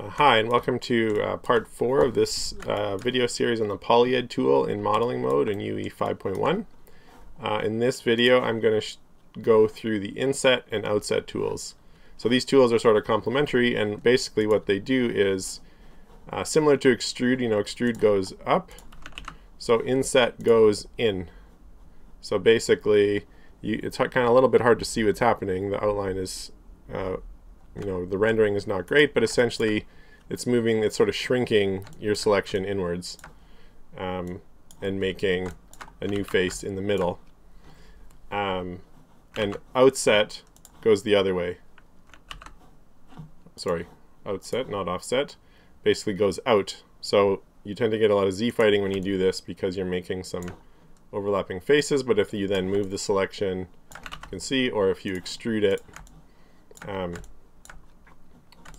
Uh, hi and welcome to uh, part 4 of this uh, video series on the PolyEd tool in modeling mode in UE 5.1. Uh, in this video I'm going to go through the inset and outset tools. So these tools are sort of complementary and basically what they do is uh, similar to extrude, you know extrude goes up, so inset goes in. So basically you, it's kind of a little bit hard to see what's happening. The outline is uh, you know, the rendering is not great, but essentially it's moving, it's sort of shrinking your selection inwards um, and making a new face in the middle. Um, and outset goes the other way. Sorry, outset, not offset, basically goes out. So you tend to get a lot of Z fighting when you do this because you're making some overlapping faces, but if you then move the selection, you can see, or if you extrude it, um,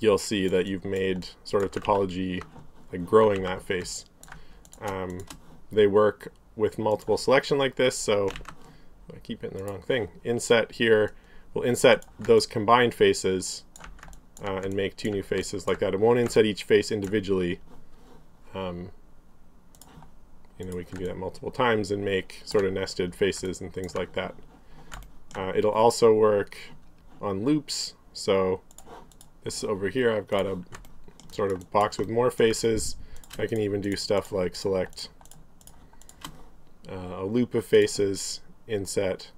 you'll see that you've made sort of topology like growing that face. Um, they work with multiple selection like this, so I keep hitting the wrong thing. Inset here will inset those combined faces uh, and make two new faces like that. It won't inset each face individually. Um, you know, we can do that multiple times and make sort of nested faces and things like that. Uh, it'll also work on loops, so this over here I've got a sort of box with more faces. I can even do stuff like select uh, a loop of faces, inset.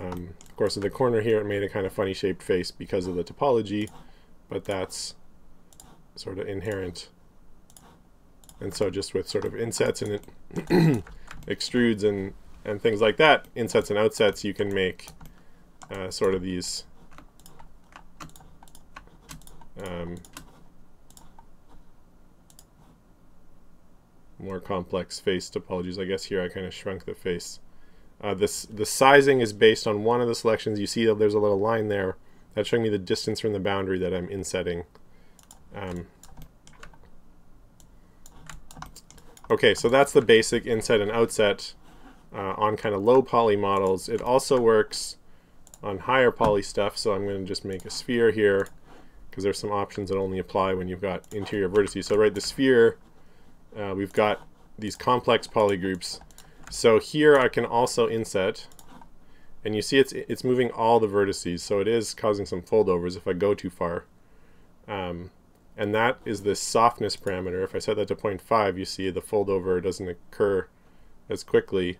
Um, of course, in the corner here, it made a kind of funny shaped face because of the topology, but that's sort of inherent. And so just with sort of insets and extrudes and, and things like that, insets and outsets, you can make uh, sort of these um, more complex face topologies. I guess here I kind of shrunk the face. Uh, this the sizing is based on one of the selections. You see that there's a little line there that's showing me the distance from the boundary that I'm insetting. Um, okay, so that's the basic inset and outset uh, on kind of low poly models. It also works on higher poly stuff, so I'm going to just make a sphere here because there's some options that only apply when you've got interior vertices. So right, the sphere, uh, we've got these complex polygroups. So here I can also inset, and you see it's it's moving all the vertices, so it is causing some foldovers if I go too far. Um, and that is the softness parameter. If I set that to 0.5, you see the foldover doesn't occur as quickly.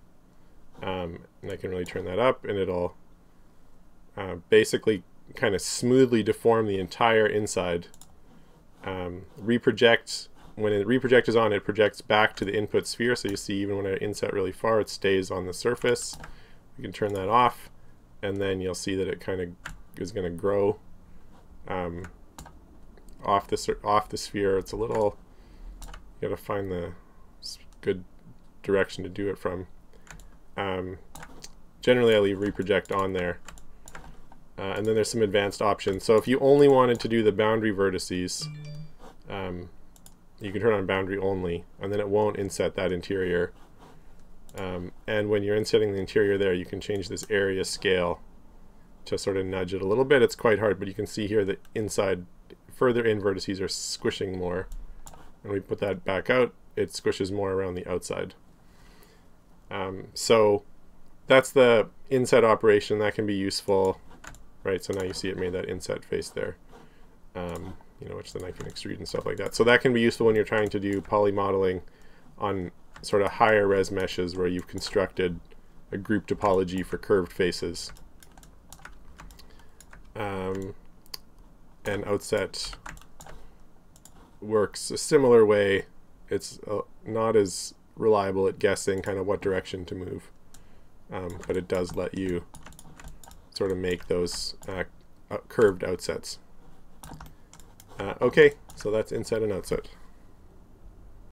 Um, and I can really turn that up, and it'll uh, basically kind of smoothly deform the entire inside. Um, reproject, when a reproject is on, it projects back to the input sphere. So you see even when I inset really far, it stays on the surface. You can turn that off, and then you'll see that it kind of is going to grow um, off the off the sphere. It's a little you got to find the good direction to do it from. Um, generally, I leave reproject on there. Uh, and then there's some advanced options. So if you only wanted to do the boundary vertices, um, you can turn on boundary only, and then it won't inset that interior. Um, and when you're insetting the interior there, you can change this area scale to sort of nudge it a little bit. It's quite hard, but you can see here that inside, further in vertices are squishing more. And we put that back out, it squishes more around the outside. Um, so that's the inset operation. That can be useful right? So now you see it made that inset face there, um, you know, which then I can extrude and stuff like that. So that can be useful when you're trying to do poly modeling on sort of higher res meshes where you've constructed a group topology for curved faces. Um, and outset works a similar way. It's uh, not as reliable at guessing kind of what direction to move, um, but it does let you sort of make those uh, curved outsets. Uh, okay, so that's inset and outset.